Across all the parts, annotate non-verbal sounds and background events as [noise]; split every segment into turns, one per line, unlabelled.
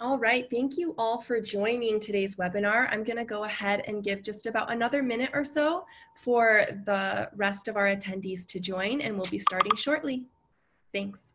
All right, thank you all for joining today's webinar. I'm gonna go ahead and give just about another minute or so for the rest of our attendees to join and we'll be starting shortly. Thanks.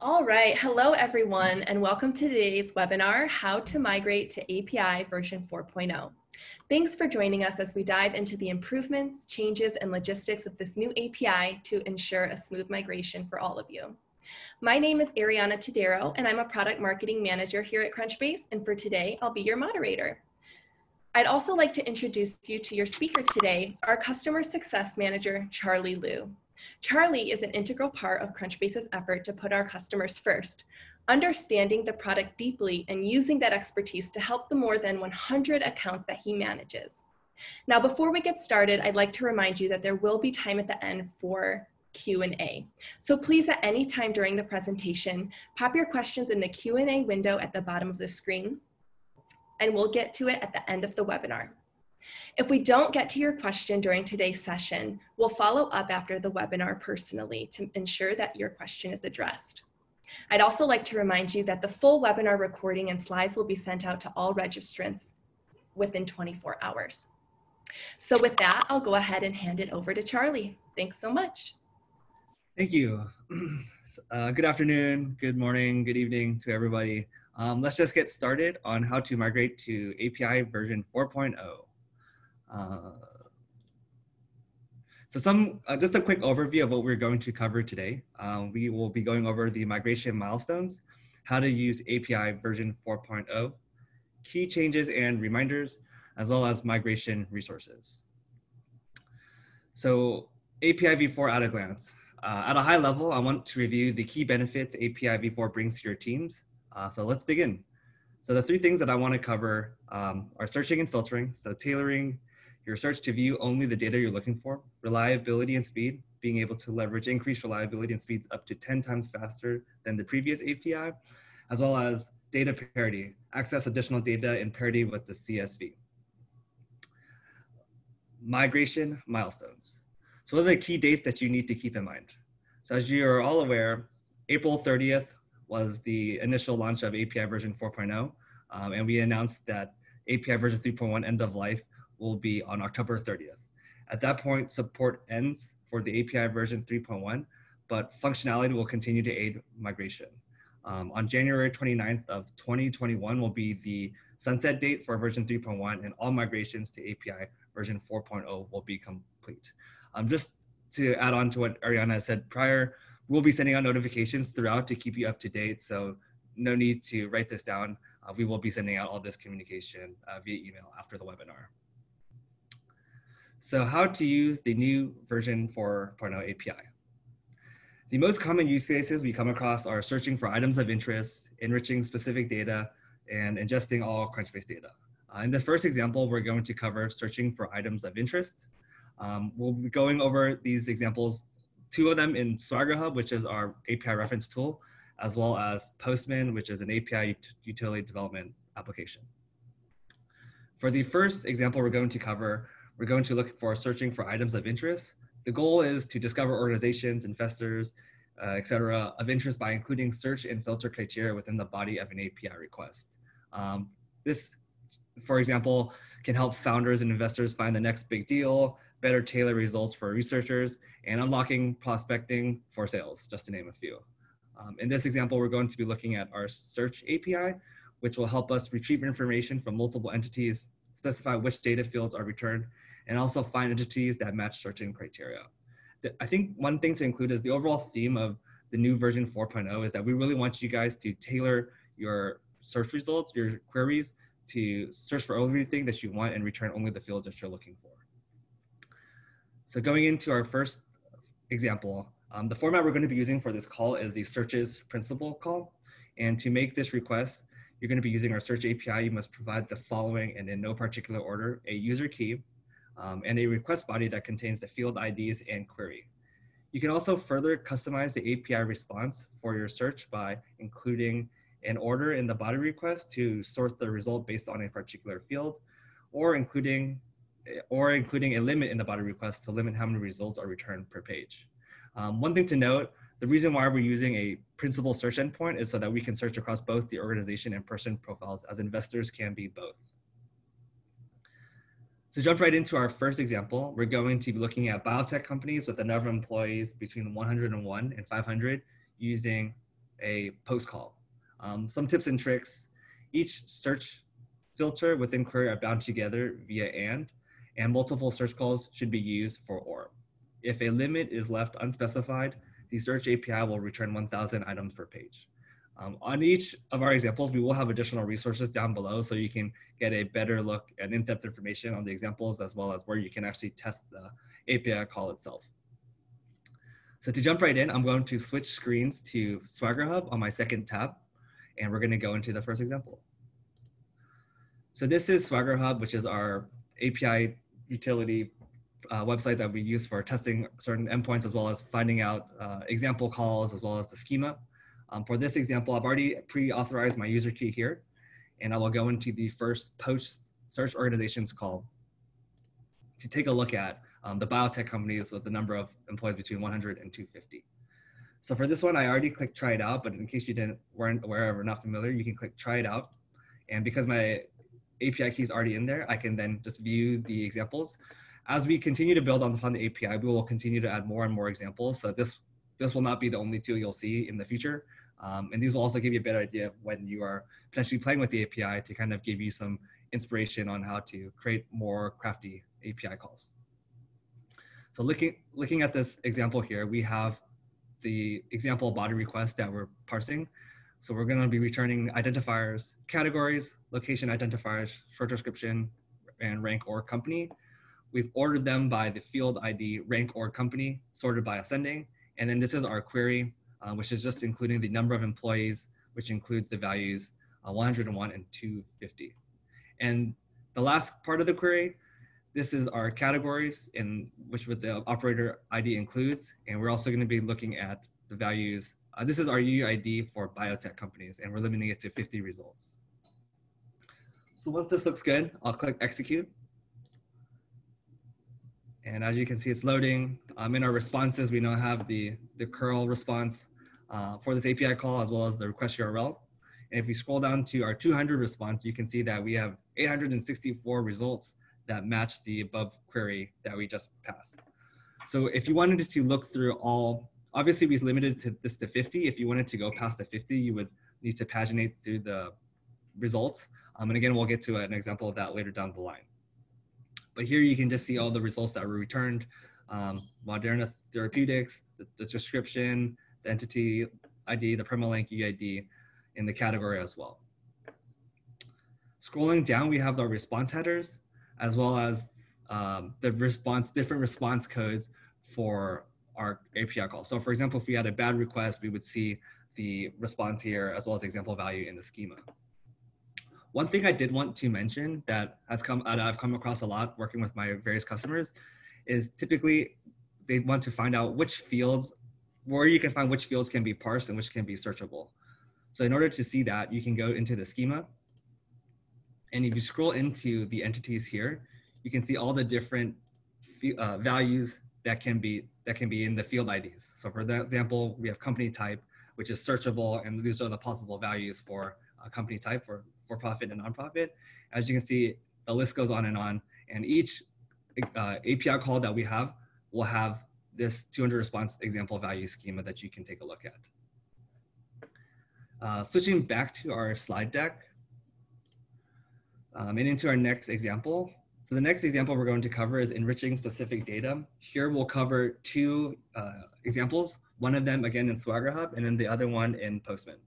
All right, hello everyone, and welcome to today's webinar, How to Migrate to API version 4.0. Thanks for joining us as we dive into the improvements, changes, and logistics of this new API to ensure a smooth migration for all of you. My name is Ariana Tadero, and I'm a product marketing manager here at Crunchbase, and for today, I'll be your moderator. I'd also like to introduce you to your speaker today, our customer success manager, Charlie Liu. Charlie is an integral part of Crunchbase's effort to put our customers first, understanding the product deeply and using that expertise to help the more than 100 accounts that he manages. Now, before we get started, I'd like to remind you that there will be time at the end for Q&A. So please at any time during the presentation, pop your questions in the Q&A window at the bottom of the screen, and we'll get to it at the end of the webinar. If we don't get to your question during today's session, we'll follow up after the webinar personally to ensure that your question is addressed. I'd also like to remind you that the full webinar recording and slides will be sent out to all registrants within 24 hours. So with that, I'll go ahead and hand it over to Charlie. Thanks so much.
Thank you. [clears throat] Uh, good afternoon, good morning, good evening to everybody. Um, let's just get started on how to migrate to API version 4.0. Uh, so some, uh, just a quick overview of what we're going to cover today. Um, we will be going over the migration milestones, how to use API version 4.0, key changes and reminders, as well as migration resources. So API v4 at a glance. Uh, at a high level, I want to review the key benefits API v4 brings to your teams. Uh, so let's dig in. So the three things that I want to cover um, are searching and filtering, so tailoring your search to view only the data you're looking for, reliability and speed, being able to leverage increased reliability and speeds up to 10 times faster than the previous API, as well as data parity, access additional data in parity with the CSV. Migration milestones. So what are the key dates that you need to keep in mind? So as you're all aware, April 30th was the initial launch of API version 4.0, um, and we announced that API version 3.1 end of life will be on October 30th. At that point, support ends for the API version 3.1, but functionality will continue to aid migration. Um, on January 29th of 2021 will be the sunset date for version 3.1 and all migrations to API version 4.0 will be complete. Um, just to add on to what Ariana said prior, we'll be sending out notifications throughout to keep you up to date. So no need to write this down. Uh, we will be sending out all this communication uh, via email after the webinar. So how to use the new version 4.0 API. The most common use cases we come across are searching for items of interest, enriching specific data, and ingesting all Crunchbase data. Uh, in the first example, we're going to cover searching for items of interest. Um, we'll be going over these examples, two of them in Swagger Hub, which is our API reference tool, as well as Postman, which is an API utility development application. For the first example we're going to cover, we're going to look for searching for items of interest. The goal is to discover organizations, investors, uh, etc., of interest by including search and filter criteria within the body of an API request. Um, this, for example, can help founders and investors find the next big deal, better tailor results for researchers, and unlocking prospecting for sales, just to name a few. Um, in this example, we're going to be looking at our search API, which will help us retrieve information from multiple entities, specify which data fields are returned, and also find entities that match searching criteria. I think one thing to include is the overall theme of the new version 4.0 is that we really want you guys to tailor your search results, your queries, to search for everything that you want and return only the fields that you're looking for. So going into our first example, um, the format we're going to be using for this call is the searches principal call. And to make this request, you're going to be using our search API. You must provide the following and in no particular order, a user key um, and a request body that contains the field IDs and query. You can also further customize the API response for your search by including an order in the body request to sort the result based on a particular field, or including or including a limit in the body request to limit how many results are returned per page. Um, one thing to note, the reason why we're using a principal search endpoint is so that we can search across both the organization and person profiles as investors can be both. So jump right into our first example, we're going to be looking at biotech companies with a number of employees between 101 and 500 using a post call. Um, some tips and tricks. Each search filter within query are bound together via AND, and multiple search calls should be used for OR. If a limit is left unspecified, the search API will return 1,000 items per page. Um, on each of our examples, we will have additional resources down below so you can get a better look and in-depth information on the examples as well as where you can actually test the API call itself. So to jump right in, I'm going to switch screens to Swagger Hub on my second tab and we're going to go into the first example. So this is Swagger Hub, which is our API utility uh, website that we use for testing certain endpoints as well as finding out uh, example calls as well as the schema. Um, for this example, I've already pre-authorized my user key here, and I will go into the first post search organizations call to take a look at um, the biotech companies with the number of employees between 100 and 250. So for this one, I already clicked try it out, but in case you didn't weren't aware or not familiar, you can click try it out. And because my API key is already in there, I can then just view the examples. As we continue to build upon the API, we will continue to add more and more examples. So this this will not be the only two you'll see in the future. Um, and these will also give you a better idea of when you are potentially playing with the API to kind of give you some inspiration on how to create more crafty API calls. So looking, looking at this example here, we have the example body request that we're parsing. So we're going to be returning identifiers, categories, location identifiers, short description, and rank or company. We've ordered them by the field ID rank or company, sorted by ascending. And then this is our query, uh, which is just including the number of employees, which includes the values uh, 101 and 250. And the last part of the query this is our categories in which what the operator ID includes. And we're also going to be looking at the values. Uh, this is our UUID for biotech companies, and we're limiting it to 50 results. So once this looks good, I'll click execute. And as you can see, it's loading. Um, in our responses, we now have the, the curl response uh, for this API call, as well as the request URL. And if we scroll down to our 200 response, you can see that we have 864 results that match the above query that we just passed. So if you wanted to look through all, obviously we limited to this to 50. If you wanted to go past the 50, you would need to paginate through the results. Um, and again, we'll get to an example of that later down the line. But here you can just see all the results that were returned. Um, Moderna Therapeutics, the, the description, the entity ID, the permalink UID, in the category as well. Scrolling down, we have our response headers as well as um, the response, different response codes for our API call. So for example, if we had a bad request, we would see the response here as well as example value in the schema. One thing I did want to mention that has come that I've come across a lot working with my various customers is typically they want to find out which fields, where you can find which fields can be parsed and which can be searchable. So in order to see that, you can go into the schema and if you scroll into the entities here, you can see all the different uh, values that can be that can be in the field IDs. So for example, we have company type, which is searchable, and these are the possible values for a company type for for profit and nonprofit. As you can see, the list goes on and on, and each uh, API call that we have will have this 200 response example value schema that you can take a look at. Uh, switching back to our slide deck, Um, and into our next example. So the next example we're going to cover is enriching specific data. Here we'll cover two uh, examples, one of them again in Swagger Hub and then the other one in Postman.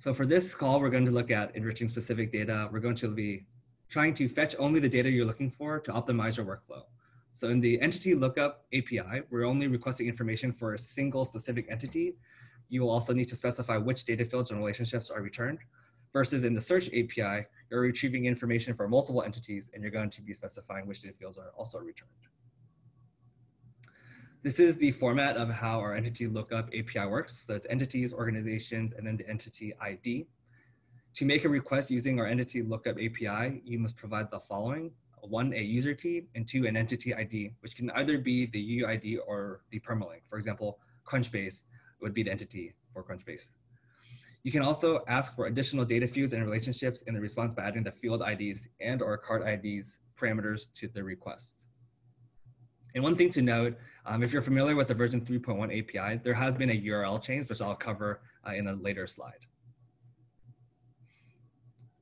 So for this call, we're going to look at enriching specific data. We're going to be trying to fetch only the data you're looking for to optimize your workflow. So in the entity lookup API, we're only requesting information for a single specific entity. You will also need to specify which data fields and relationships are returned. Versus in the search API, you're retrieving information for multiple entities and you're going to be specifying which data fields are also returned. This is the format of how our entity lookup API works. So it's entities, organizations, and then the entity ID. To make a request using our entity lookup API, you must provide the following. One, a user key, and two, an entity ID, which can either be the UUID or the permalink. For example, Crunchbase would be the entity for Crunchbase. You can also ask for additional data fields and relationships in the response by adding the field IDs and or card IDs parameters to the request. And one thing to note, um, if you're familiar with the version 3.1 API, there has been a URL change, which I'll cover uh, in a later slide.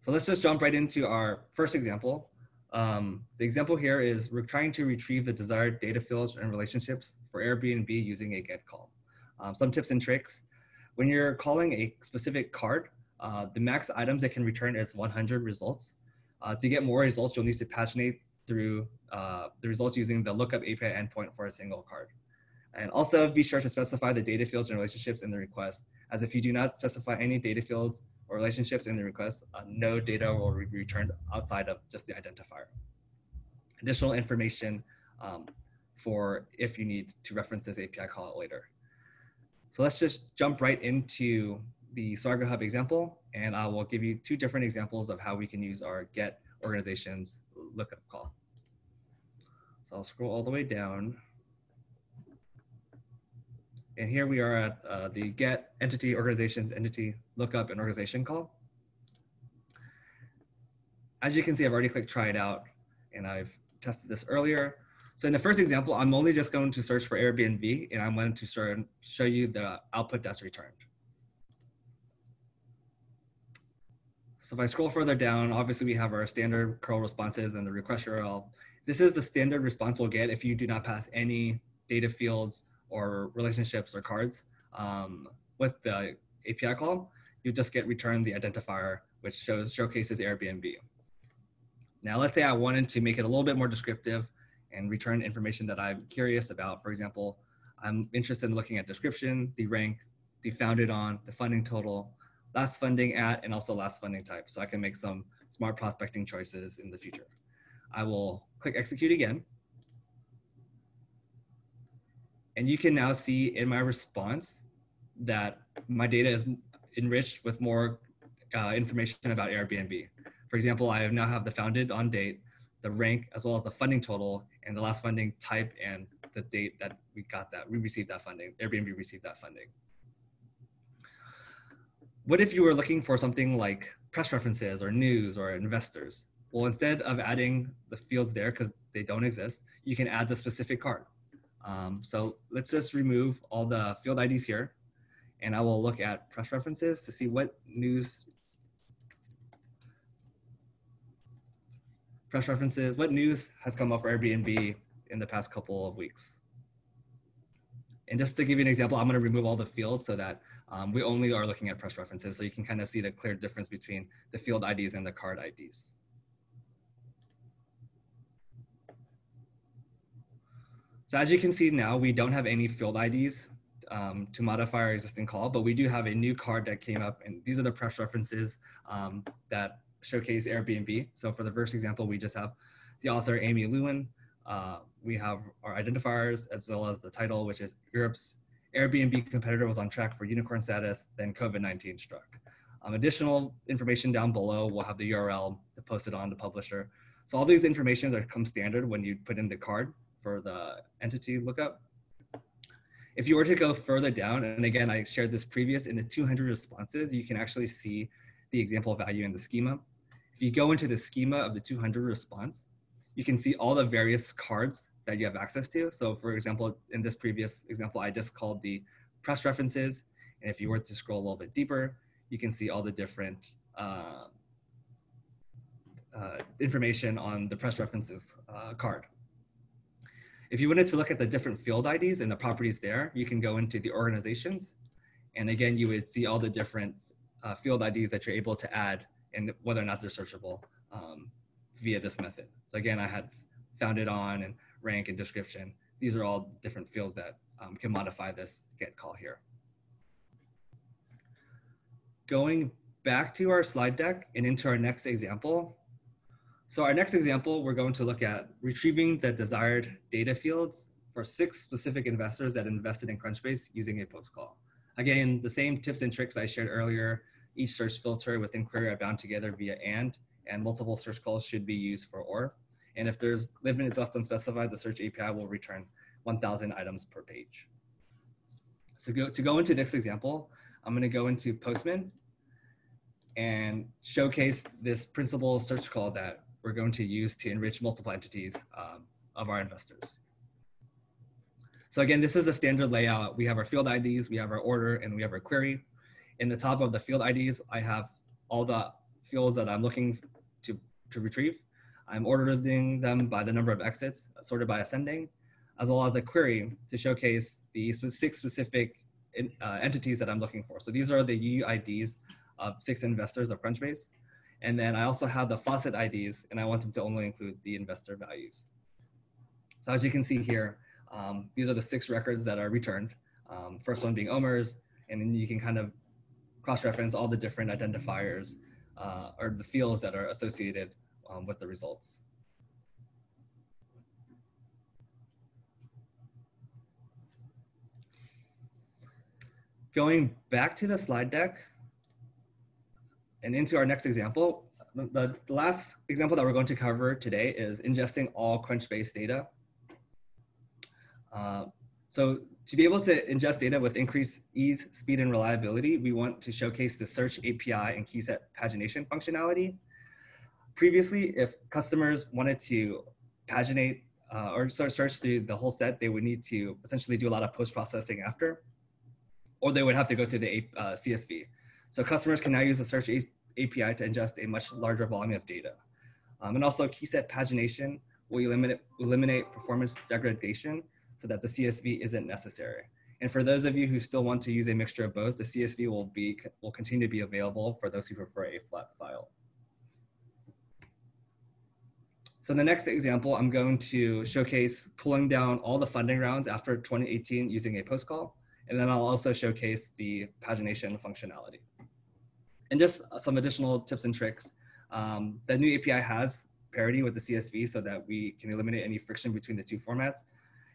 So let's just jump right into our first example. Um, the example here is we're trying to retrieve the desired data fields and relationships for Airbnb using a GET call. Um, some tips and tricks. When you're calling a specific card, uh, the max items it can return is 100 results. Uh, to get more results, you'll need to paginate through uh, the results using the lookup API endpoint for a single card. And also be sure to specify the data fields and relationships in the request, as if you do not specify any data fields or relationships in the request, uh, no data will be returned outside of just the identifier. Additional information um, for if you need to reference this API call later. So let's just jump right into the Swagger Hub example, and I will give you two different examples of how we can use our get organizations lookup call. So I'll scroll all the way down. And here we are at uh, the get entity organizations entity lookup and organization call. As you can see, I've already clicked try it out and I've tested this earlier. So in the first example, I'm only just going to search for Airbnb and I'm going to show you the output that's returned. So if I scroll further down, obviously we have our standard curl responses and the request URL. This is the standard response we'll get if you do not pass any data fields or relationships or cards um, with the API call, you just get returned the identifier, which shows showcases Airbnb. Now, let's say I wanted to make it a little bit more descriptive and return information that I'm curious about. For example, I'm interested in looking at description, the rank, the founded on, the funding total, last funding at, and also last funding type. So I can make some smart prospecting choices in the future. I will click execute again. And you can now see in my response that my data is enriched with more uh, information about Airbnb. For example, I now have the founded on date, the rank, as well as the funding total, and the last funding type and the date that we got that, we received that funding, Airbnb received that funding. What if you were looking for something like press references or news or investors? Well, instead of adding the fields there because they don't exist, you can add the specific card. Um, so let's just remove all the field IDs here and I will look at press references to see what news press references, what news has come up for Airbnb in the past couple of weeks. And just to give you an example, I'm gonna remove all the fields so that um, we only are looking at press references so you can kind of see the clear difference between the field IDs and the card IDs. So as you can see now, we don't have any field IDs um, to modify our existing call, but we do have a new card that came up and these are the press references um, that showcase Airbnb. So for the first example, we just have the author Amy Lewin. Uh, we have our identifiers as well as the title, which is Europe's Airbnb competitor was on track for unicorn status, then COVID-19 struck. Um, additional information down below, we'll have the URL to post it on the publisher. So all these informations are come standard when you put in the card for the entity lookup. If you were to go further down, and again, I shared this previous in the 200 responses, you can actually see the example value in the schema. If you go into the schema of the 200 response, you can see all the various cards that you have access to. So for example, in this previous example, I just called the press references. And if you were to scroll a little bit deeper, you can see all the different uh, uh, information on the press references uh, card. If you wanted to look at the different field IDs and the properties there, you can go into the organizations. And again, you would see all the different uh, field IDs that you're able to add and whether or not they're searchable um, via this method. So again, I had found it on and rank and description. These are all different fields that um, can modify this get call here. Going back to our slide deck and into our next example. So our next example, we're going to look at retrieving the desired data fields for six specific investors that invested in Crunchbase using a post call. Again, the same tips and tricks I shared earlier, each search filter within query are bound together via AND, and multiple search calls should be used for OR. And if there's limit is left unspecified, the search API will return 1,000 items per page. So go, to go into this example, I'm gonna go into Postman and showcase this principal search call that we're going to use to enrich multiple entities um, of our investors. So again, this is the standard layout. We have our field IDs, we have our order, and we have our query. In the top of the field IDs, I have all the fields that I'm looking to, to retrieve. I'm ordering them by the number of exits, sorted by ascending, as well as a query to showcase the six specific uh, entities that I'm looking for. So these are the UUIDs of six investors of Crunchbase. And then I also have the facet IDs, and I want them to only include the investor values. So as you can see here, um, these are the six records that are returned. Um, first one being OMERS, and then you can kind of cross-reference all the different identifiers uh, or the fields that are associated um, with the results. Going back to the slide deck and into our next example, the, the last example that we're going to cover today is ingesting all Crunchbase data. Uh, so to be able to ingest data with increased ease, speed, and reliability, we want to showcase the search API and keyset pagination functionality. Previously, if customers wanted to paginate uh, or search through the whole set, they would need to essentially do a lot of post-processing after, or they would have to go through the uh, CSV. So customers can now use the search API to ingest a much larger volume of data. Um, and also key set pagination will eliminate, eliminate performance degradation so that the CSV isn't necessary. And for those of you who still want to use a mixture of both, the CSV will, be, will continue to be available for those who prefer a flat file. So in the next example, I'm going to showcase pulling down all the funding rounds after 2018 using a post call. And then I'll also showcase the pagination functionality. And just some additional tips and tricks. Um, the new API has parity with the CSV so that we can eliminate any friction between the two formats.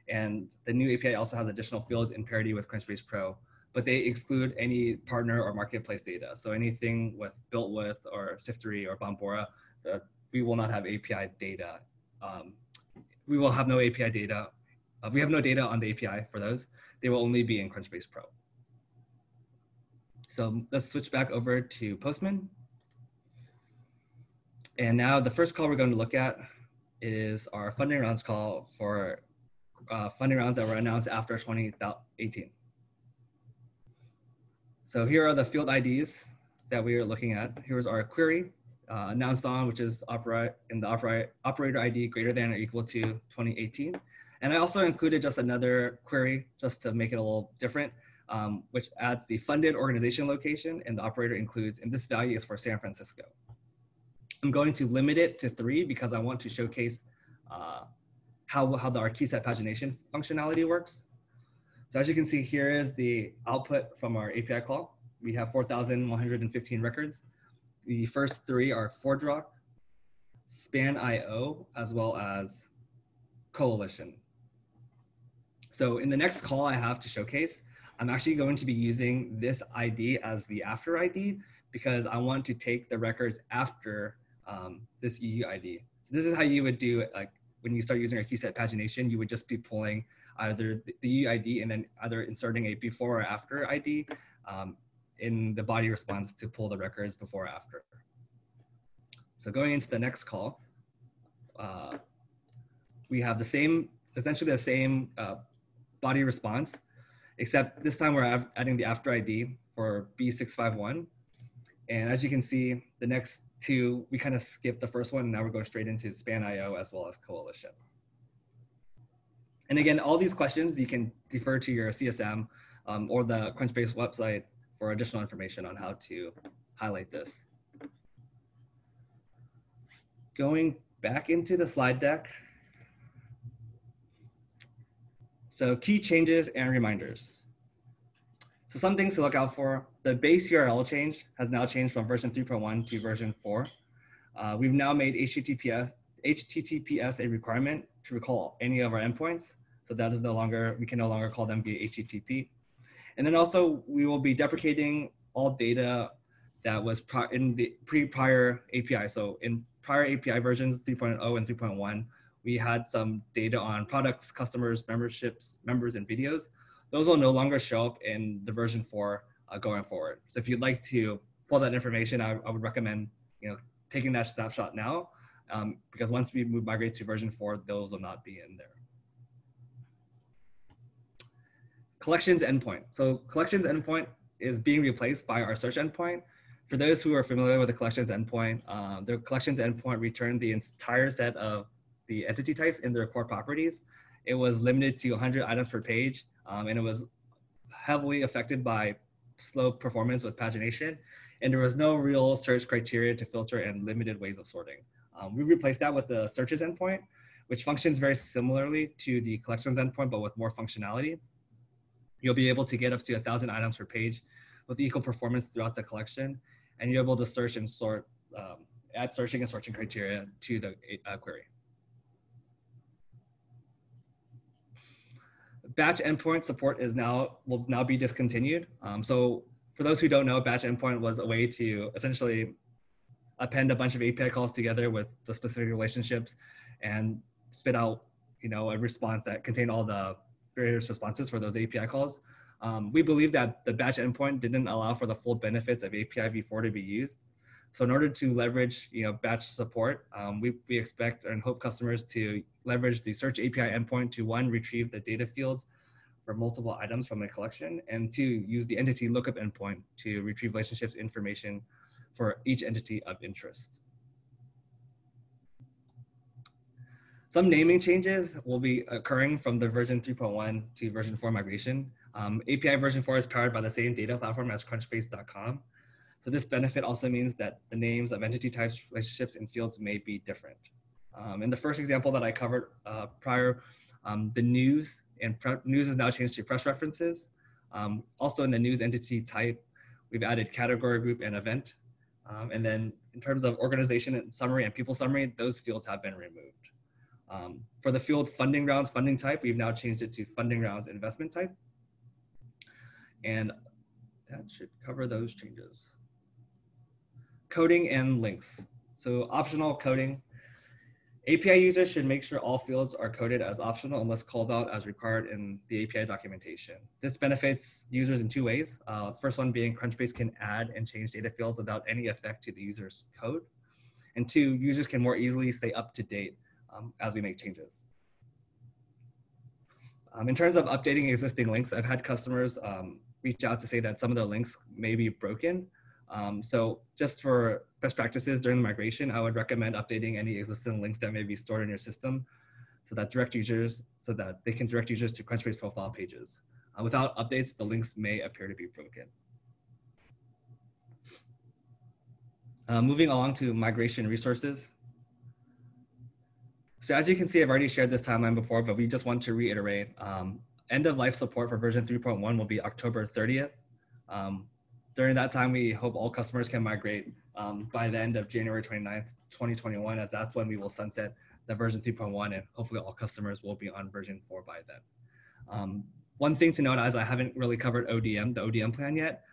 And the new API also has additional fields in parity with Crunchbase Pro, but they exclude any partner or marketplace data. So anything with BuiltWith or Siftery or Bombora, the, we will not have API data. Um, we will have no API data. Uh, we have no data on the API for those. They will only be in Crunchbase Pro. So let's switch back over to Postman. And now the first call we're going to look at is our funding rounds call for uh, funding rounds that were announced after 2018. So here are the field IDs that we are looking at. Here's our query uh, announced on, which is operate in the operate, operator ID greater than or equal to 2018. And I also included just another query just to make it a little different, um, which adds the funded organization location and the operator includes, and this value is for San Francisco. I'm going to limit it to three because I want to showcase uh, how, how the set pagination functionality works. So as you can see, here is the output from our API call. We have 4,115 records. The first three are ForgeRock, Span.io, as well as Coalition. So in the next call I have to showcase, I'm actually going to be using this ID as the after ID because I want to take the records after um, this UUID. So this is how you would do it, like when you start using a key set pagination, you would just be pulling either the UID and then either inserting a before or after ID um, in the body response to pull the records before or after. So going into the next call, uh, we have the same, essentially the same uh, body response, except this time we're adding the after ID for B651. And as you can see, the next two, we kind of skipped the first one and now we're going straight into Span.io as well as Coalition. And again, all these questions you can defer to your CSM um, or the Crunchbase website for additional information on how to highlight this. Going back into the slide deck. So key changes and reminders. So some things to look out for. The base URL change has now changed from version 3.1 to version 4. Uh, we've now made HTTPS, HTTPS a requirement to recall any of our endpoints. So that is no longer, we can no longer call them via HTTP. And then also we will be deprecating all data that was in the pre-prior API. So in prior API versions 3.0 and 3.1, we had some data on products, customers, memberships, members, and videos. Those will no longer show up in the version 4 uh, going forward. So if you'd like to pull that information, I, I would recommend you know taking that snapshot now, um, because once we move migrate to version 4, those will not be in there. Collections endpoint. So collections endpoint is being replaced by our search endpoint. For those who are familiar with the collections endpoint, um, the collections endpoint returned the entire set of the entity types in their core properties. It was limited to 100 items per page, um, and it was heavily affected by slow performance with pagination. And there was no real search criteria to filter and limited ways of sorting. Um, we replaced that with the searches endpoint, which functions very similarly to the collections endpoint, but with more functionality. You'll be able to get up to a thousand items per page with equal performance throughout the collection and you're able to search and sort, um, add searching and sorting criteria to the uh, query. Batch endpoint support is now, will now be discontinued. Um, so for those who don't know, batch endpoint was a way to essentially append a bunch of API calls together with the specific relationships and spit out, you know, a response that contained all the various responses for those API calls. Um, we believe that the batch endpoint didn't allow for the full benefits of API v4 to be used. So in order to leverage you know, batch support, um, we, we expect and hope customers to leverage the search API endpoint to one, retrieve the data fields for multiple items from a collection, and two, use the entity lookup endpoint to retrieve relationships information for each entity of interest. Some naming changes will be occurring from the version 3.1 to version 4 migration. Um, API version 4 is powered by the same data platform as Crunchbase.com. So this benefit also means that the names of entity types, relationships, and fields may be different. Um, in the first example that I covered uh, prior, um, the news and news is now changed to press references. Um, also in the news entity type, we've added category group and event. Um, and then in terms of organization and summary and people summary, those fields have been removed. Um, for the field funding rounds funding type, we've now changed it to funding rounds investment type. And that should cover those changes. Coding and links. So optional coding. API users should make sure all fields are coded as optional unless called out as required in the API documentation. This benefits users in two ways. Uh, first one being Crunchbase can add and change data fields without any effect to the user's code. And two, users can more easily stay up to date um, as we make changes. Um, in terms of updating existing links, I've had customers um, reach out to say that some of the links may be broken. Um, so just for best practices during the migration, I would recommend updating any existing links that may be stored in your system so that direct users, so that they can direct users to Crunchbase profile pages. Uh, without updates, the links may appear to be broken. Uh, moving along to migration resources. So as you can see, I've already shared this timeline before, but we just want to reiterate. Um, end of life support for version 3.1 will be October 30th. Um, during that time, we hope all customers can migrate um, by the end of January 29th, 2021, as that's when we will sunset the version 3.1 and hopefully all customers will be on version 4 by then. Um, one thing to note is I haven't really covered ODM, the ODM plan yet,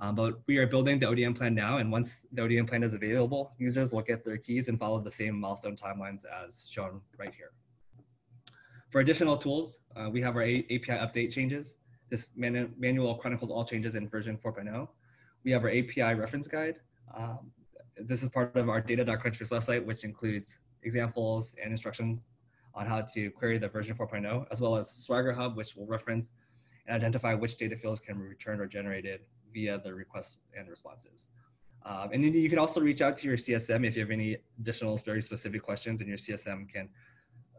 um, but we are building the ODM plan now. And once the ODM plan is available, users will get their keys and follow the same milestone timelines as shown right here. For additional tools, uh, we have our A API update changes. This manu manual chronicles all changes in version 4.0. We have our API reference guide. Um, this is part of our data.crunchbase website, which includes examples and instructions on how to query the version 4.0, as well as Swagger Hub, which will reference and identify which data fields can be returned or generated via the requests and responses. Um, and then you can also reach out to your CSM if you have any additional very specific questions and your CSM can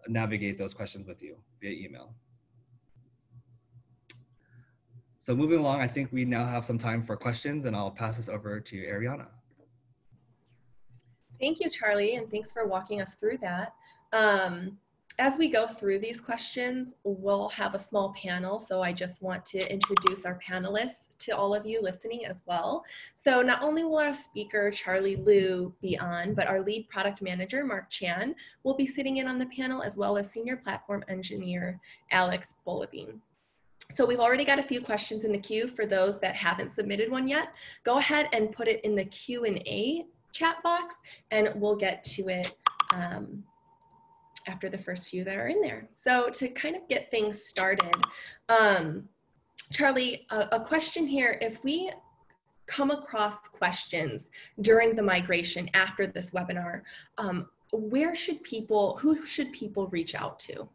navigate those questions with you via email. So moving along, I think we now have some time for questions and I'll pass this over to Ariana.
Thank you, Charlie, and thanks for walking us through that. Um, as we go through these questions, we'll have a small panel. So I just want to introduce our panelists to all of you listening as well. So not only will our speaker, Charlie Liu, be on, but our lead product manager, Mark Chan, will be sitting in on the panel as well as senior platform engineer, Alex Bolavine. So we've already got a few questions in the queue for those that haven't submitted one yet. Go ahead and put it in the Q&A chat box and we'll get to it um, after the first few that are in there. So to kind of get things started, um, Charlie, a, a question here. If we come across questions during the migration after this webinar, um, where should people, who should people reach out to?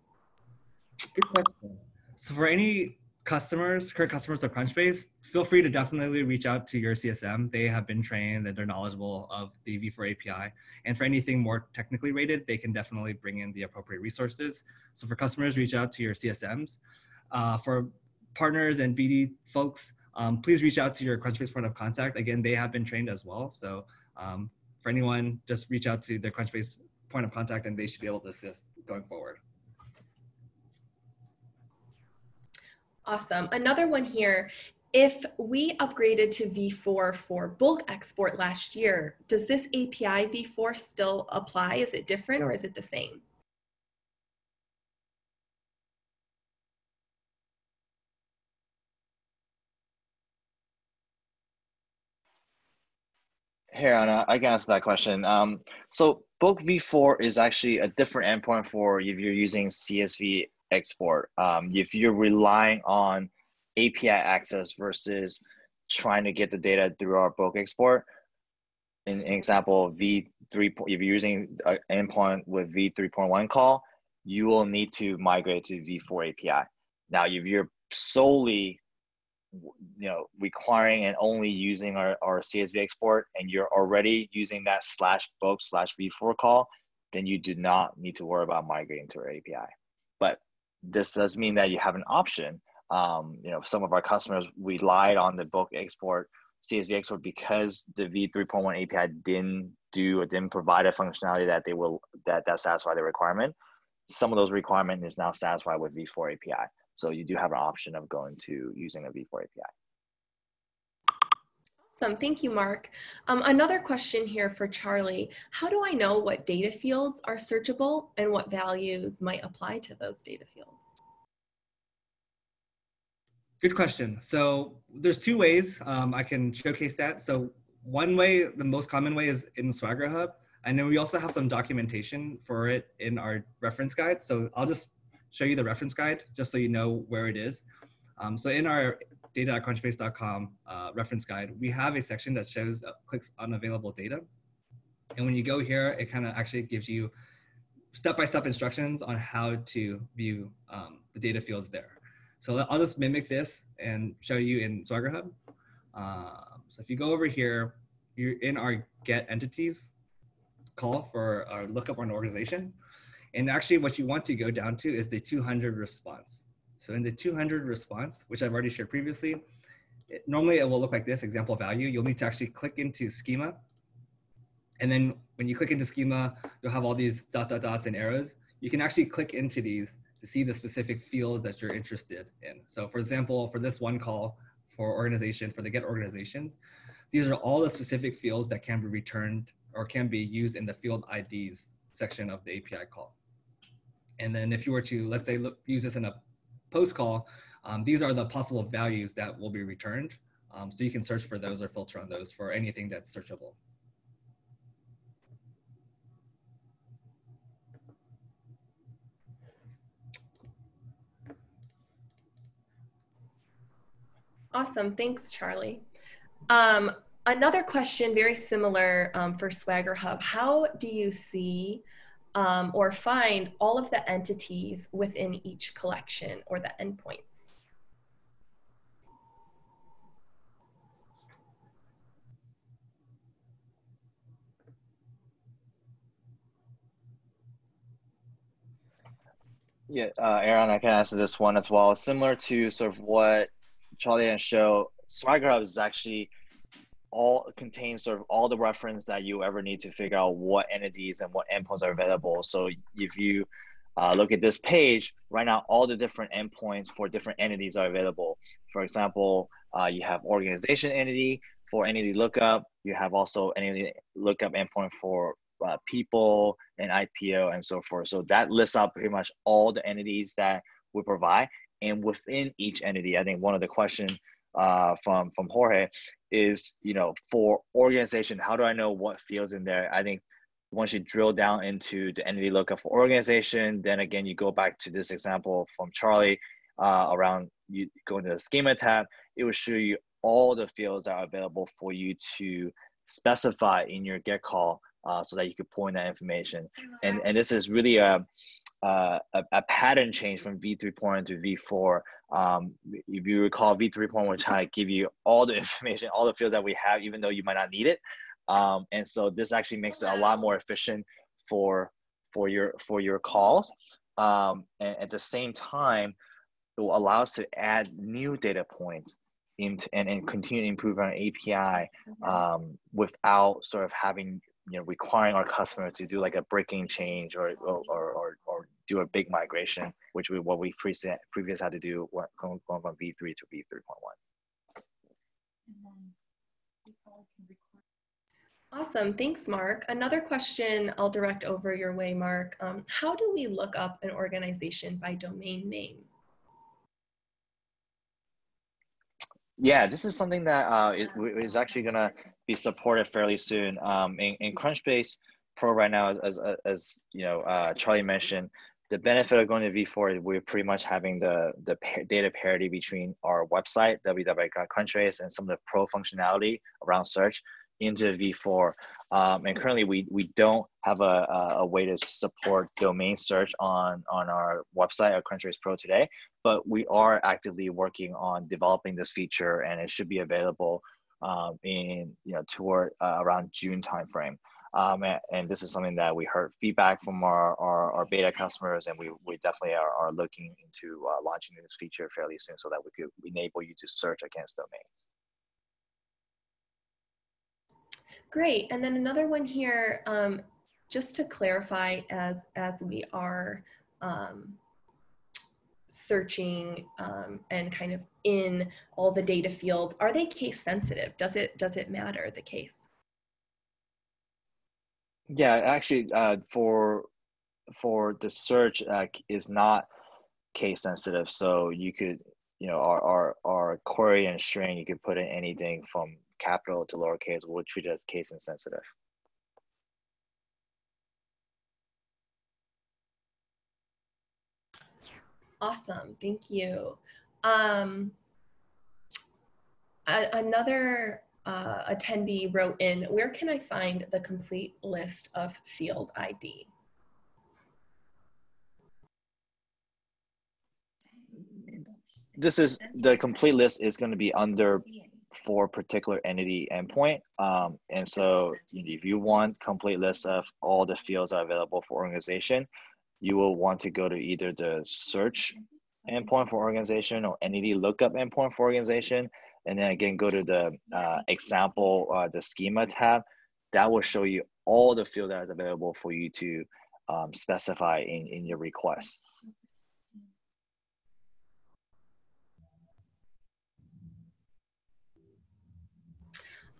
Good question. So for any customers, current customers of Crunchbase, feel free to definitely reach out to your CSM. They have been trained and they're knowledgeable of the V4 API. And for anything more technically rated, they can definitely bring in the appropriate resources. So for customers, reach out to your CSMs. Uh, for partners and BD folks, um, please reach out to your Crunchbase point of contact. Again, they have been trained as well. So um, for anyone, just reach out to their Crunchbase point of contact and they should be able to assist going forward.
Awesome. Another one here. If we upgraded to V4 for bulk export last year, does this API V4 still apply? Is it different or is it the same?
Hey, Anna, I can answer that question. Um, so bulk v4 is actually a different endpoint for if you're using CSV export. Um, if you're relying on API access versus trying to get the data through our bulk export, in, in example, V3, if you're using an endpoint with V3.1 call, you will need to migrate to V4 API. Now, if you're solely you know requiring and only using our, our csv export and you're already using that slash bulk slash v4 call then you do not need to worry about migrating to our api but this does mean that you have an option. Um, you know, some of our customers relied on the bulk export CSV export because the V3.1 API didn't do or didn't provide a functionality that they will that that satisfy the requirement. Some of those requirement is now satisfied with V4 API. So you do have an option of going to using a V4 API.
Awesome, thank you, Mark. Um, another question here for Charlie. How do I know what data fields are searchable and what values might apply to those data fields?
Good question. So there's two ways um, I can showcase that. So one way, the most common way is in Swagger Hub. And then we also have some documentation for it in our reference guide. So I'll just show you the reference guide just so you know where it is. Um, so in our data.crunchbase.com uh, reference guide, we have a section that shows uh, clicks on available data. And when you go here, it kind of actually gives you step-by-step -step instructions on how to view um, the data fields there. So I'll just mimic this and show you in Swagger Hub. Uh, so if you go over here, you're in our get entities call for our lookup on organization. And actually what you want to go down to is the 200 response. So in the 200 response, which I've already shared previously, it, normally it will look like this, example value. You'll need to actually click into schema. And then when you click into schema, you'll have all these dot, dot, dots and arrows. You can actually click into these to see the specific fields that you're interested in. So for example, for this one call for organization, for the get organizations, these are all the specific fields that can be returned or can be used in the field IDs section of the API call. And then if you were to, let's say, look, use this in a post call, um, these are the possible values that will be returned. Um, so you can search for those or filter on those for anything that's searchable.
Awesome, thanks, Charlie. Um, another question, very similar um, for Swagger Hub. How do you see um, or find all of the entities within each collection or the endpoints.
Yeah, uh, Aaron, I can answer this one as well. Similar to sort of what Charlie and show, Swagger Hub is actually all contains sort of all the reference that you ever need to figure out what entities and what endpoints are available. So if you uh, look at this page, right now all the different endpoints for different entities are available. For example, uh, you have organization entity for entity lookup. You have also entity lookup endpoint for uh, people and IPO and so forth. So that lists out pretty much all the entities that we provide. And within each entity, I think one of the questions uh, from from Jorge is, you know, for organization, how do I know what fields in there? I think once you drill down into the entity lookup for organization, then again, you go back to this example from Charlie uh, around you go into the schema tab, it will show you all the fields that are available for you to specify in your get call uh, so that you could pull in that information. And, and this is really a, a, a pattern change from V3.1 to V4. Um, if you recall, V3.1 was trying to give you all the [laughs] information, all the fields that we have, even though you might not need it. Um, and so this actually makes it a lot more efficient for for your for your calls. Um, and at the same time, it will allow us to add new data points into, and, and continue to improve our API um, without sort of having you know requiring our customer to do like a breaking change or or, or, or do a big migration, which we what we previous previous had to do going from V3 to V3.1.
Awesome, thanks, Mark. Another question I'll direct over your way, Mark. Um, how do we look up an organization by domain name?
Yeah, this is something that uh, is, is actually going to be supported fairly soon. Um, in, in Crunchbase Pro right now, as, as, as you know, uh, Charlie mentioned, the benefit of going to V4 is we're pretty much having the, the data parity between our website, www.crunchbase, and some of the pro functionality around search into V4. Um, and currently we, we don't have a, a way to support domain search on, on our website at Crunchbase Pro today, but we are actively working on developing this feature and it should be available um, in, you know, toward uh, around June timeframe. Um, and, and, this is something that we heard feedback from our, our, our beta customers and we, we definitely are, are looking into uh, launching this feature fairly soon so that we could enable you to search against domains.
Great. And then another one here, um, just to clarify as, as we are um, searching um, and kind of in all the data fields, are they case sensitive? Does it, does it matter the case?
Yeah, actually uh, for, for the search uh, is not case sensitive. So you could, you know, our, our, our query and string, you could put in anything from capital to lowercase, we'll treat it as case insensitive.
Awesome, thank you. Um, a, another uh, attendee wrote in, where can I find the complete list of field ID?
This is, the complete list is gonna be under for particular entity endpoint. Um, and so if you want complete list of all the fields that are available for organization, you will want to go to either the search endpoint for organization or entity lookup endpoint for organization. And then again, go to the uh, example, uh, the schema tab. That will show you all the field that is available for you to um, specify in, in your request.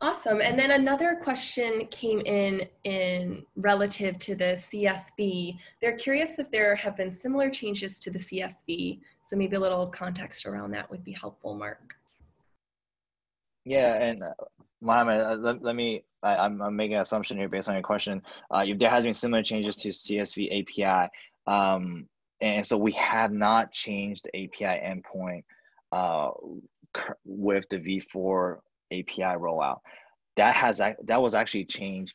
Awesome. And then another question came in in relative to the CSV. They're curious if there have been similar changes to the CSV. So maybe a little context around that would be helpful, Mark.
Yeah, and uh, Mohammed, uh, let, let me, I, am I'm, I'm making an assumption here based on your question. Uh, if there has been similar changes to CSV API, um, and so we have not changed the API endpoint uh, with the V4 API rollout. That has that was actually changed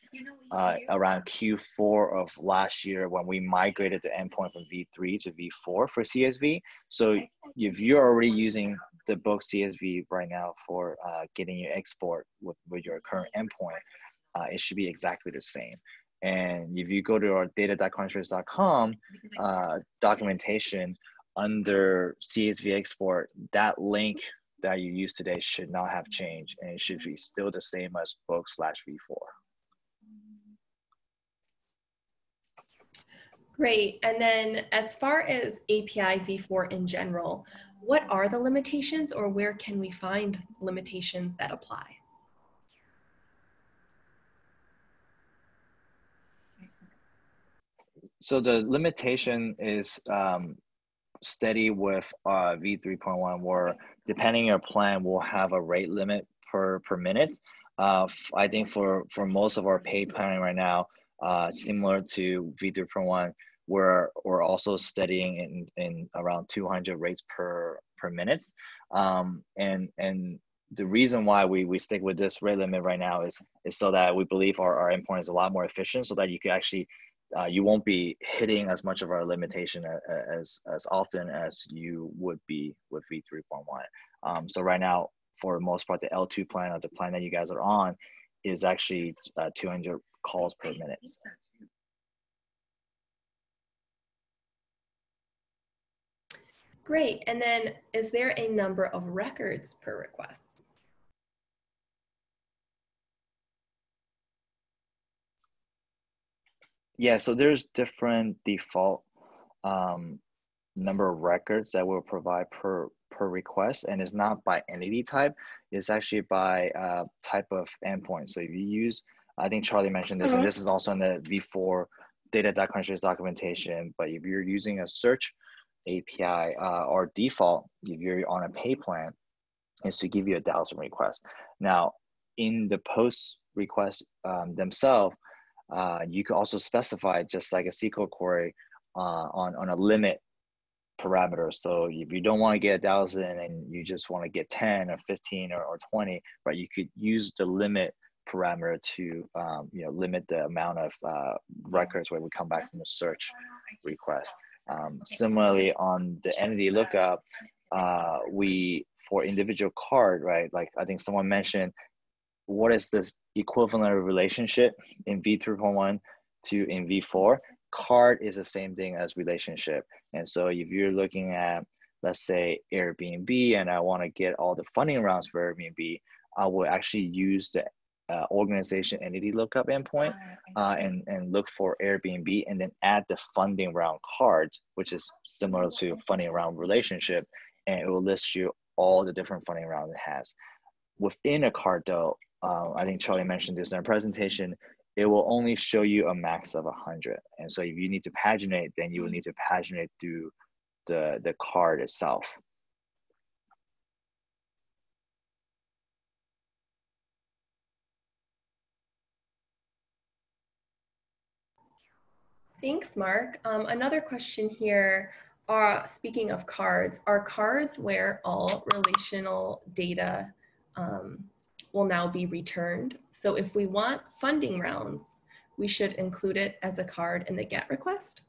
uh, around Q4 of last year when we migrated the endpoint from V3 to V4 for CSV. So if you're already using the bulk CSV right now for uh, getting your export with, with your current endpoint, uh, it should be exactly the same. And if you go to our data.crunchbase.com uh, documentation under CSV export, that link that you use today should not have changed and it should be still the same as bulk slash v4.
Great. And then as far as API v4 in general, what are the limitations or where can we find limitations that apply?
So the limitation is um, steady with uh, V3.1 where depending on your plan, we'll have a rate limit per, per minute. Uh, I think for, for most of our pay planning right now, uh, similar to V3.1, we're, we're also studying in, in around 200 rates per, per minute. Um, and, and the reason why we, we stick with this rate limit right now is, is so that we believe our, our endpoint is a lot more efficient so that you can actually uh, you won't be hitting as much of our limitation as as often as you would be with v3.1 um, so right now for the most part the l2 plan or the plan that you guys are on is actually uh, 200 calls per minute
Great. And then is there a number of records per request?
Yeah, so there's different default um, number of records that will provide per per request, and it's not by entity type. It's actually by uh, type of endpoint. So if you use, I think Charlie mentioned this, mm-hmm. and this is also in the V4 data.crunchbase documentation. But if you're using a search API uh, or default, if you're on a pay plan, is to give you a thousand requests. Now, in the post requests um, themselves, uh, you could also specify just like a SQL query uh, on, on a limit parameter. So if you don't want to get a thousand and you just want to get 10 or 15 or, or 20, right, you could use the limit parameter to um, you know limit the amount of uh, records where we come back from the search request. Um, similarly, on the entity lookup, uh, we for individual card, right? Like I think someone mentioned, what is this equivalent relationship in V3.1 to in V4? Card is the same thing as relationship. And so if you're looking at, let's say Airbnb, and I want to get all the funding rounds for Airbnb, I will actually use the uh, organization entity lookup endpoint uh, and, and look for Airbnb and then add the funding round card, which is similar to funding round relationship, and it will list you all the different funding rounds it has. Within a card though, uh, I think Charlie mentioned this in our presentation, it will only show you a max of 100. And so if you need to paginate, then you will need to paginate through the, the card itself.
Thanks, Mark. Um, another question here, uh, speaking of cards, are cards where all relational data um, will now be returned. So if we want funding rounds, we should include it as a card in the GET request?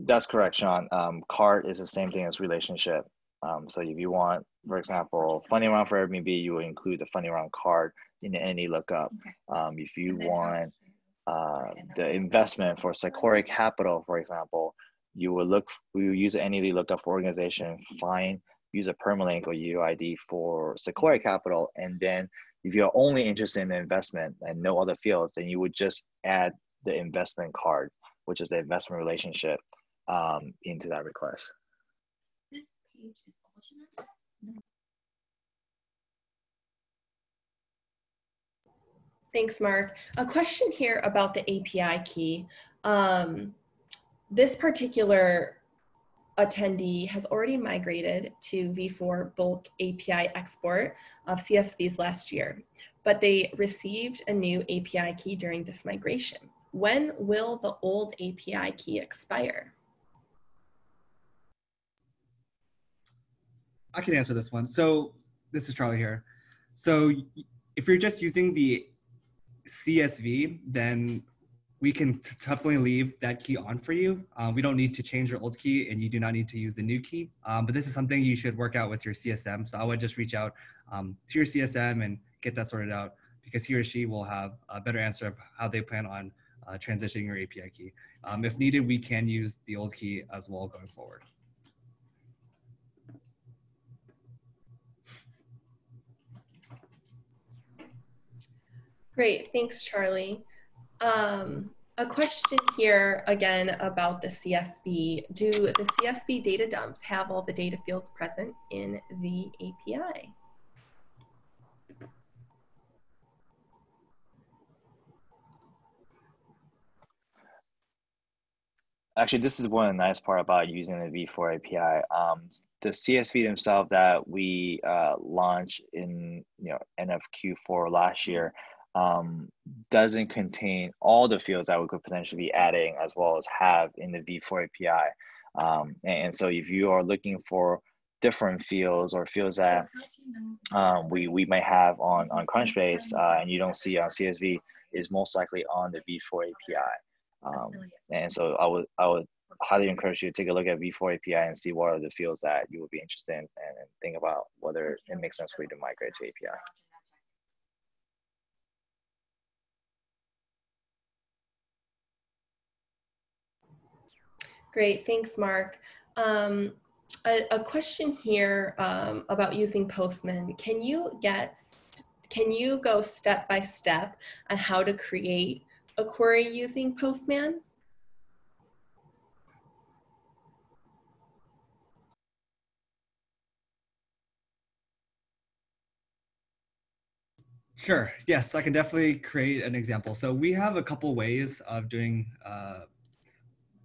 That's correct, Sean. Um, card is the same thing as relationship. Um, so if you want, for example, funding round for Airbnb, you will include the funding round card in any lookup. Okay. Um, if you want uh, the investment for Sequoia Capital, for example, you will look, we will use any lookup for organization, find use a permalink or UID for Sequoia Capital. And then if you're only interested in the investment and no other fields, then you would just add the investment card, which is the investment relationship um, into that request. This page is alternate?
Thanks, Mark. A question here about the API key. Um, this particular attendee has already migrated to V4 bulk API export of CSVs last year, but they received a new API key during this migration. When will the old API key expire?
I can answer this one. So this is Charlie here. So if you're just using the CSV, then we can definitely leave that key on for you. Um, we don't need to change your old key and you do not need to use the new key. Um, but this is something you should work out with your CSM. So I would just reach out um, to your CSM and get that sorted out because he or she will have a better answer of how they plan on uh, transitioning your API key. Um, if needed, we can use the old key as well going forward.
Great, thanks, Charlie. Um, a question here again about the CSV. Do the CSV data dumps have all the data fields present in the API?
Actually, this is one of the nice part about using the V4 API. Um, the CSV themselves that we uh, launched in you know end of Q4 last year um, doesn't contain all the fields that we could potentially be adding as well as have in the V4 API. Um, and, so if you are looking for different fields or fields that um, we, we might have on, on Crunchbase uh, and you don't see on CSV is most likely on the V4 API. Um, and so I would I would highly encourage you to take a look at V4 API and see what are the fields that you would be interested in and, and think about whether it makes sense for you to migrate to API.
Great, thanks, Mark. Um, a, a, question here um, about using Postman. Can you get, can you go step by step on how to create a query using Postman?
Sure. Yes, I can definitely create an example. So we have a couple ways of doing uh,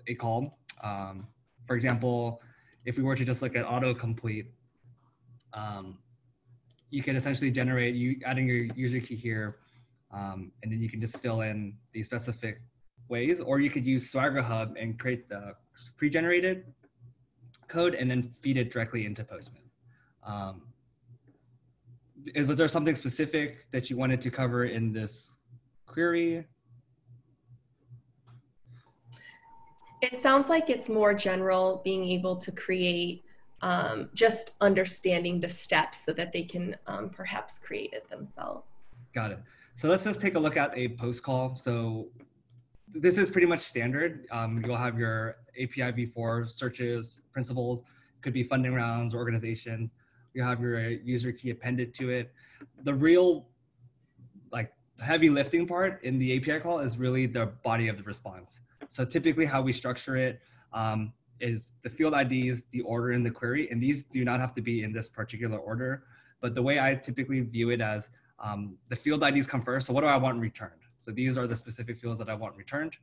a call. Um, for example, if we were to just look at autocomplete, um, you can essentially generate you adding your user key here um, and then you can just fill in the specific ways, or you could use Swagger Hub and create the pre-generated code and then feed it directly into Postman. Um, was there something specific that you wanted to cover in this query?
It sounds like it's more general, being able to create um, just understanding the steps so that they can um, perhaps create it themselves.
Got it. So let's just take a look at a post call. So this is pretty much standard. Um, you'll have your API v4 searches, principals, could be funding rounds, organizations. You have your user key appended to it. The real like heavy lifting part in the API call is really the body of the response. So typically how we structure it um, is the field IDs, the order in the query, and these do not have to be in this particular order. But the way I typically view it as um, the field IDs come first. So what do I want returned? So these are the specific fields that I want returned.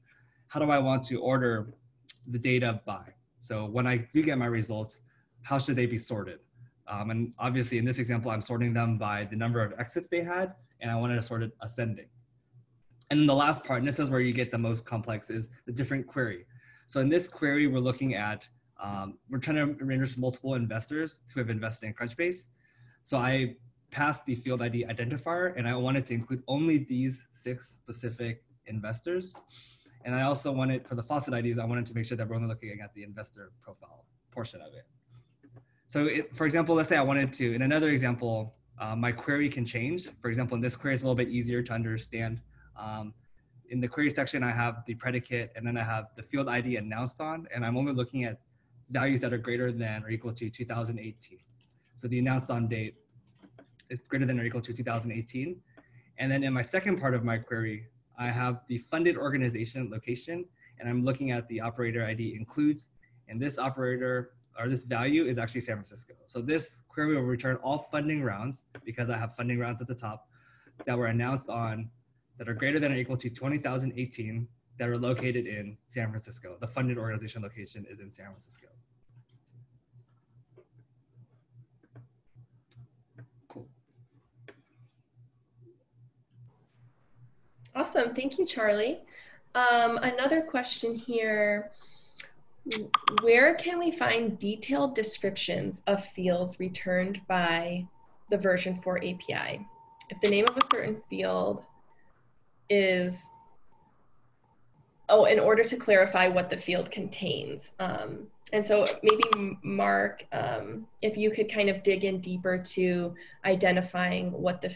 How do I want to order the data by? So when I do get my results, how should they be sorted? Um, and obviously in this example, I'm sorting them by the number of exits they had, and I wanted to sort it ascending. And then the last part, and this is where you get the most complex, is the different query. So in this query, we're looking at, um, we're trying to enrich multiple investors who have invested in Crunchbase. So I past the field ID identifier and I wanted to include only these six specific investors. And I also wanted, for the facet IDs, I wanted to make sure that we're only looking at the investor profile portion of it. So it, for example, let's say I wanted to, in another example, uh, my query can change. For example, in this query, it's a little bit easier to understand. Um, in the query section, I have the predicate and then I have the field ID announced on, and I'm only looking at values that are greater than or equal to 2018. So the announced on date is greater than or equal to 2018. And then in my second part of my query, I have the funded organization location, and I'm looking at the operator ID includes, and this operator or this value is actually San Francisco. So this query will return all funding rounds because I have funding rounds at the top that were announced on that are greater than or equal to 20,018 that are located in San Francisco. The funded organization location is in San Francisco.
Awesome. Thank you, Charlie. Um, another question here. Where can we find detailed descriptions of fields returned by the version 4 API? If the name of a certain field is, oh, in order to clarify what the field contains. Um, and so maybe Mark, um, if you could kind of dig in deeper to identifying what the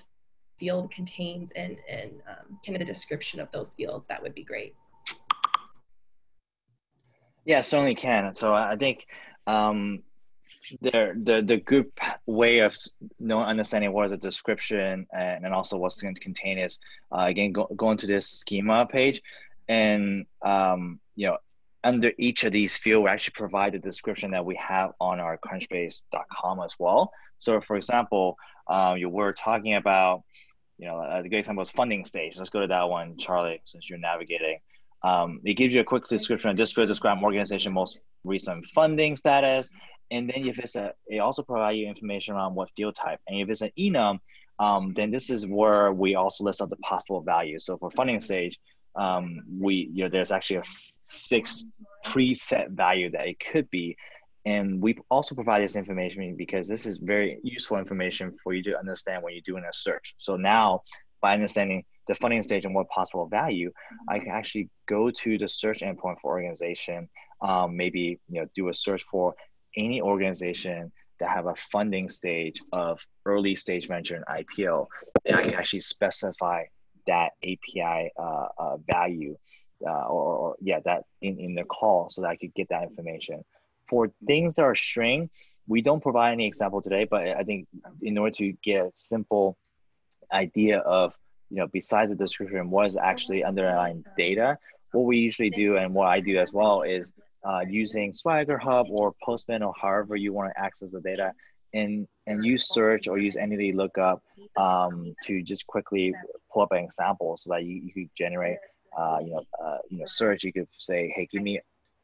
field contains and, and um, kind of the description of those fields, that would be great.
Yeah, certainly can. So I think um, the the the good way of knowing understanding what is a description and, and also what's going to contain is uh, again go, go into this schema page and um, you know under each of these fields we actually provide the description that we have on our crunchbase.com as well. So for example um, you were talking about you know a good example is funding stage. Let's go to that one charlie since you're navigating. Um, it gives you a quick description. Of this field describe organization most recent funding status and then if it's a, it also provides you information around what field type. And if it's an enum, um, then this is where we also list out the possible values. So for funding stage, um, we you know there's actually a six preset value that it could be, and we also provide this information because this is very useful information for you to understand when you're doing a search. So now, by understanding the funding stage and what possible value, I can actually go to the search endpoint for organization. Um, maybe you know do a search for any organization that have a funding stage of early stage venture and IPO, then I can actually specify that API uh, uh, value uh, or, or, yeah, that in, in the call so that I could get that information. For things that are string, we don't provide any example today, but I think in order to get a simple idea of, you know, besides the description, what is actually underlying data, what we usually do and what I do as well is uh, using Swagger Hub or Postman or however you want to access the data and, and use search or use entity lookup um, to just quickly pull up an example so that you, you could generate, uh, you know, uh, you know, search, you could say, hey, give me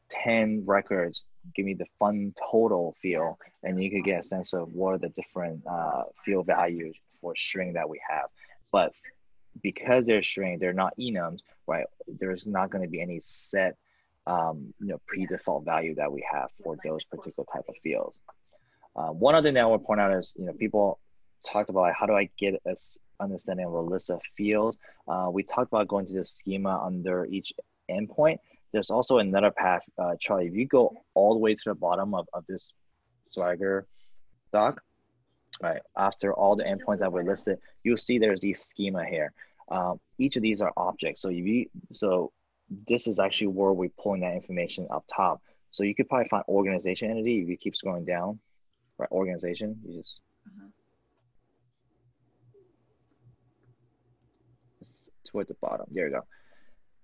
10 records, give me the fund total field, and you could get a sense of what are the different uh, field values for string that we have. But because they're string, they're not enums, right? There's not going to be any set um, you know, pre-default value that we have for those particular type of fields. Uh, one other thing I would point out is, you know, people talked about like, how do I get a understanding of a list of fields? Uh, we talked about going to the schema under each endpoint. There's also another path, uh, Charlie. If you go all the way to the bottom of, of this Swagger doc, right, after all the endpoints that were listed, you'll see there's these schema here. Um, each of these are objects. So if you so this is actually where we're pulling that information up top. So you could probably find organization entity if you keep scrolling down, right? Organization, you just, uh-huh. toward the bottom. There you go.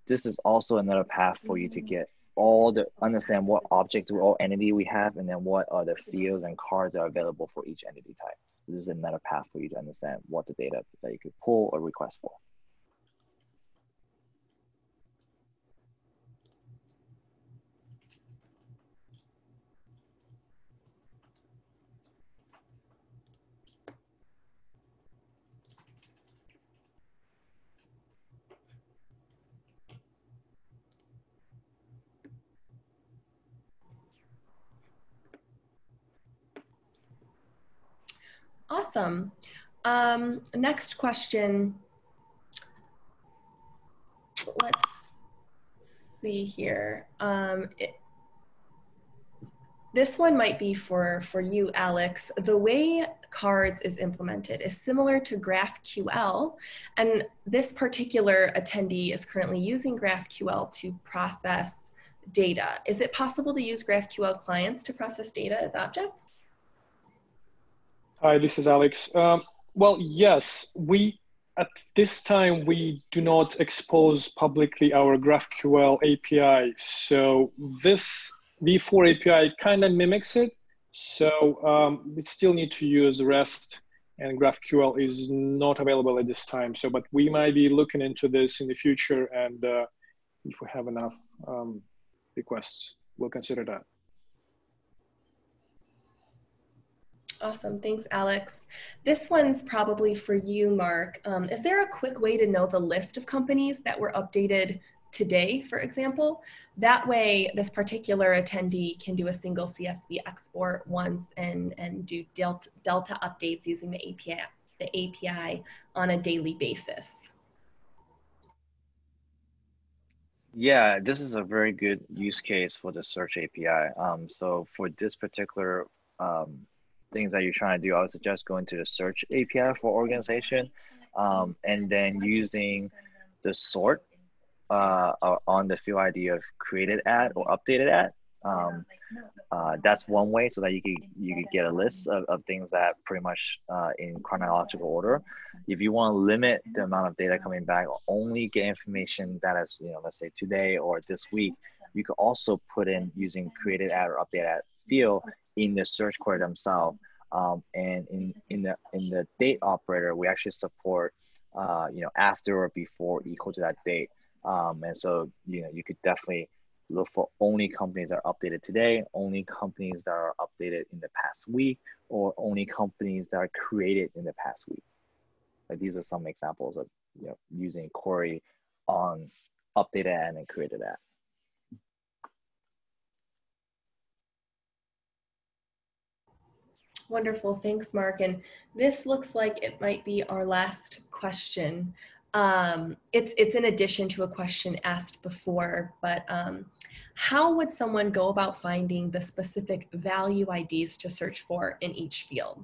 This is also another path for you to mm-hmm. get all the understand what object or entity we have, and then what are the fields and cards that are available for each entity type. This is another path for you to understand what the data that you could pull or request for.
Awesome. Um, next question. Let's see here. Um, it, this one might be for, for you, Alex. The way cards is implemented is similar to GraphQL, and this particular attendee is currently using GraphQL to process data. Is it possible to use GraphQL clients to process data as objects?
Hi, this is Alex. Um, well, yes, we at this time we do not expose publicly our GraphQL API. So this V4 API kind of mimics it. So um, we still need to use REST and GraphQL is not available at this time. So, but we might be looking into this in the future and uh, if we have enough um, requests, we'll consider that.
Awesome. Thanks, Alex. This one's probably for you, Mark. Um, is there a quick way to know the list of companies that were updated today, for example? That way, this particular attendee can do a single CSV export once and, and do delta, delta updates using the API, the API on a daily basis.
Yeah, this is a very good use case for the search API. Um, so for this particular um, things that you're trying to do, I would suggest going to the search API for organization. um, and then using the sort uh, on the field ID of created at or updated at. Um, uh, that's one way so that you could you could get a list of, of things that pretty much uh, in chronological order. If you want to limit the amount of data coming back, or only get information that is you know let's say today or this week, you could also put in using created at or updated at field in the search query themselves. Um, and in, in the in the date operator, we actually support uh, you know after or before equal to that date. Um, and so you know you could definitely look for only companies that are updated today, only companies that are updated in the past week, or only companies that are created in the past week. Like these are some examples of you know using query on updated and created at.
Wonderful, thanks Mark. And this looks like it might be our last question. Um, it's, it's in addition to a question asked before, but um, how would someone go about finding the specific value IDs to search for in each field?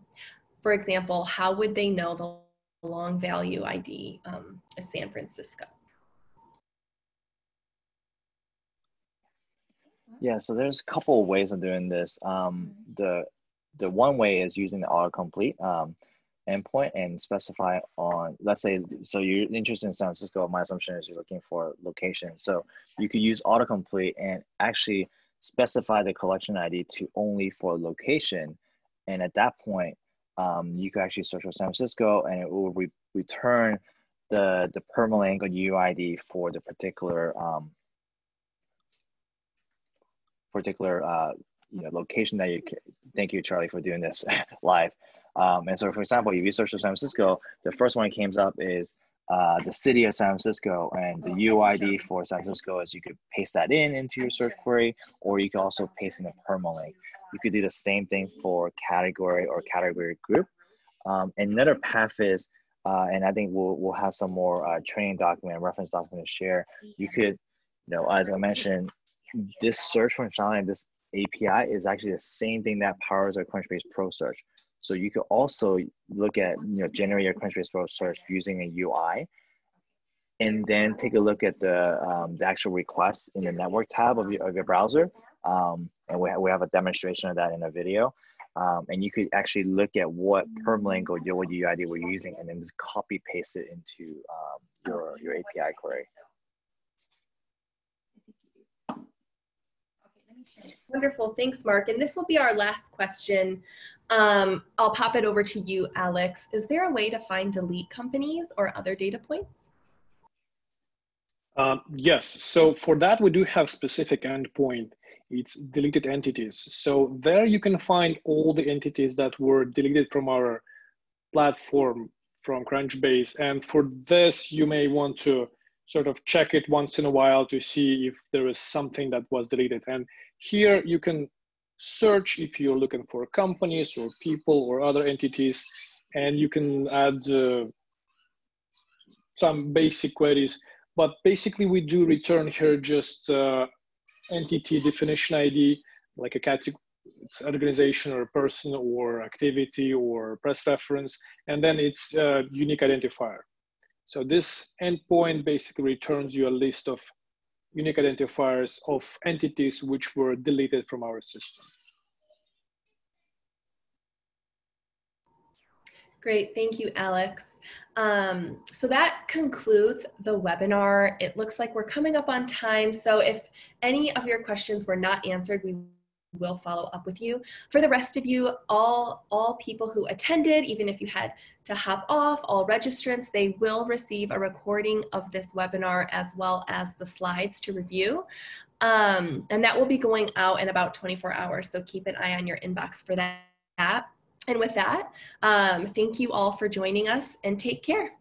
For example, how would they know the long value ID um, is San Francisco?
Yeah, so there's a couple of ways of doing this. Um, the the one way is using the autocomplete um, endpoint and specify on, let's say, so you're interested in San Francisco, my assumption is you're looking for location. So you could use autocomplete and actually specify the collection ID to only for location. And at that point, um, you could actually search for San Francisco and it will re return the, the permalink or UID for the particular um, particular uh, you know, location that you can, thank you, Charlie, for doing this [laughs] live. Um, and so, for example, if you search for San Francisco, the first one that comes up is uh, the city of San Francisco, and the UID for San Francisco is you could paste that in into your search query, or you can also paste in a permalink. You could do the same thing for category or category group. Um, another path is, uh, and I think we'll, we'll have some more uh, training document, reference document to share. You could, you know, as I mentioned, this search functionality, this API is actually the same thing that powers our Crunchbase Pro search. So you could also look at, you know, generate your Crunchbase Pro search using a UI and then take a look at the, um, the actual requests in the network tab of your, of your browser. Um, and we, ha we have a demonstration of that in a video. Um, and you could actually look at what permalink or what UID we're using and then just copy paste it into um, your, your API query.
Wonderful. Thanks, Mark. And this will be our last question. Um, I'll pop it over to you, Alex. Is there a way to find delete companies or other data points?
Um, yes. So for that, we do have specific endpoint. It's deleted entities. So there you can find all the entities that were deleted from our platform from Crunchbase. And for this, you may want to sort of check it once in a while to see if there is something that was deleted. And here you can search if you're looking for companies or people or other entities, and you can add uh, some basic queries. But basically we do return here just uh, entity definition ID, like a category, it's organization or person or activity or press reference, and then it's a unique identifier. So this endpoint basically returns you a list of unique identifiers of entities which were deleted from our system.
Great, thank you, Alex. Um, so that concludes the webinar. It looks like we're coming up on time. So if any of your questions were not answered, we will follow up with you. For the rest of you, all, all people who attended, even if you had to hop off, all registrants, they will receive a recording of this webinar as well as the slides to review. Um, and that will be going out in about 24 hours, so keep an eye on your inbox for that. And with that, um, thank you all for joining us and take care.